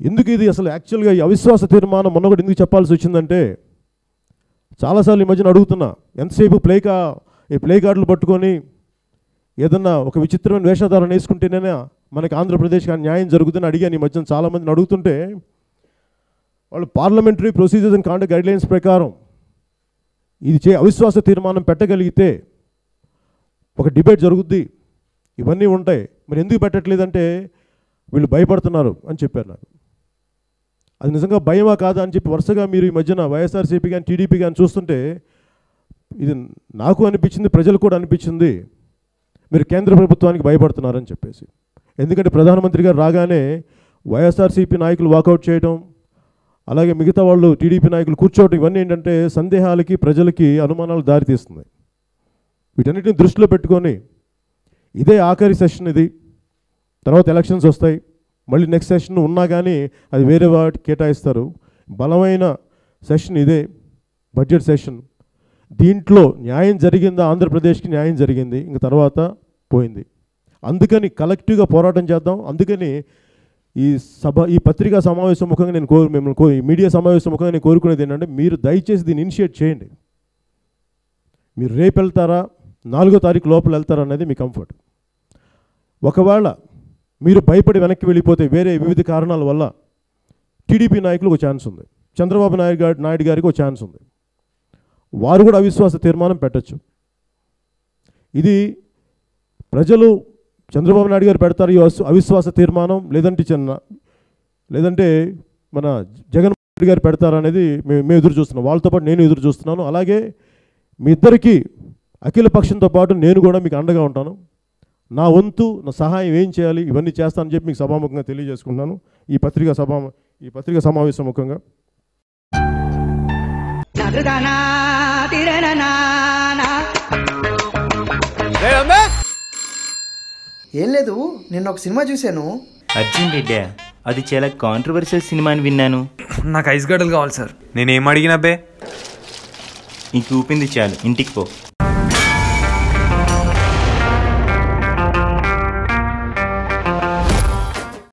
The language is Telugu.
ఎందుకు ఇది అసలు యాక్చువల్గా ఈ అవిశ్వాస తీర్మానం? మొన్న ఒకటి ఎందుకు చెప్పాల్సి వచ్చిందంటే చాలాసార్లు ఈ మధ్యన అడుగుతున్నా ఎంతసేపు ప్లే కా ఈ ప్లే కార్డులు పట్టుకొని ఏదన్నా ఒక విచిత్రమైన వేషధారణ వేసుకుంటేనే మనకి ఆంధ్రప్రదేశ్కి కానీ న్యాయం జరుగుతుందని అడిగాను. ఈ మధ్యన చాలామందిని అడుగుతుంటే వాళ్ళు parliamentary procedures and conduct guidelines ప్రకారం ఇది చే అవిశ్వాస తీర్మానం పెట్టగలిగితే ఒక డిబేట్ జరుగుద్ది. ఇవన్నీ ఉంటాయి. మరి ఎందుకు పెట్టట్లేదంటే వీళ్ళు భయపడుతున్నారు అని చెప్పారు నాకు. అది నిజంగా భయమా కాదా అని చెప్పి వరుసగా మీరు ఈ మధ్యన వైఎస్ఆర్సీపీ కానీ టీడీపీ కానీ చూస్తుంటే ఇది నాకు అనిపించింది ప్రజలు కూడా అనిపించింది మీరు కేంద్ర ప్రభుత్వానికి భయపడుతున్నారని చెప్పేసి. ఎందుకంటే ప్రధానమంత్రి గారు రాగానే వైఎస్ఆర్సీపీ నాయకులు వాకౌట్ చేయడం అలాగే మిగతా వాళ్ళు టీడీపీ నాయకులు కూర్చోవడం ఇవన్నీ ఏంటంటే సందేహాలకి ప్రజలకి అనుమానాలు దారితీస్తుంది వీటన్నిటిని దృష్టిలో పెట్టుకొని ఇదే ఆఖరి సెషన్ ఇది. తర్వాత ఎలక్షన్స్ వస్తాయి. మళ్ళీ నెక్స్ట్ సెషన్ ఉన్నా కానీ అది వేరే వాటికి కేటాయిస్తారు. బలమైన సెషన్ ఇదే బడ్జెట్ సెషన్ దీంట్లో న్యాయం జరిగిందా? ఆంధ్రప్రదేశ్కి న్యాయం జరిగింది. ఇంక తర్వాత పోయింది. అందుకని కలెక్టివ్గా పోరాటం చేద్దాం. అందుకని ఈ సభ ఈ పత్రికా సమావేశం ముఖంగా నేను కోరు మిమ్మల్ని కో ఈ మీడియా సమావేశం ముఖంగా నేను కోరుకునేది ఏంటంటే మీరు దయచేసి దీన్ని ఇనిషియేట్ చేయండి. మీరు రేపు వెళ్తారా? నాలుగో తారీఖు లోపల వెళ్తారా అనేది మీ కంఫర్ట్ ఒకవేళ మీరు భయపడి వెనక్కి వెళ్ళిపోతే వేరే వివిధ కారణాల వల్ల టీడీపీ నాయకులకు ఒక ఛాన్స్ ఉంది. చంద్రబాబు నాయుడు గారి నాయుడు గారికి ఒక ఛాన్స్ ఉంది. వారు కూడా అవిశ్వాస తీర్మానం పెట్టచ్చు. ఇది ప్రజలు చంద్రబాబు నాయుడు గారు పెడతారు ఈ అవిశ్వాస తీర్మానం లేదంటే చిన్న లేదంటే మన జగన్మోహన్ రెడ్డి గారు పెడతారనేది మేము మేము ఎదురు చూస్తున్నాం. వాళ్ళతో పాటు నేను ఎదురు చూస్తున్నాను. అలాగే మీ ఇద్దరికీ అఖిల పక్షంతో పాటు నేను కూడా మీకు అండగా ఉంటాను. నా వంతు నా సహాయం ఏం చేయాలి? ఇవన్నీ చేస్తానని చెప్పి మీకు సభాముఖంగా తెలియజేసుకుంటున్నాను. ఈ పత్రికా సభా ఈ పత్రికా సమావేశం ముఖంగా. ఏం లేదు నిన్న ఒక సినిమా చూశాను. అర్జున్ రెడ్డా అది చాలా కాంట్రవర్షియల్ సినిమా అని విన్నాను. నాకు ఐస్ గడ్డలు కావాలి సార్. నేనేం అడిగినా బే? ఇంక ఊపింది చాలు ఇంటికి పో.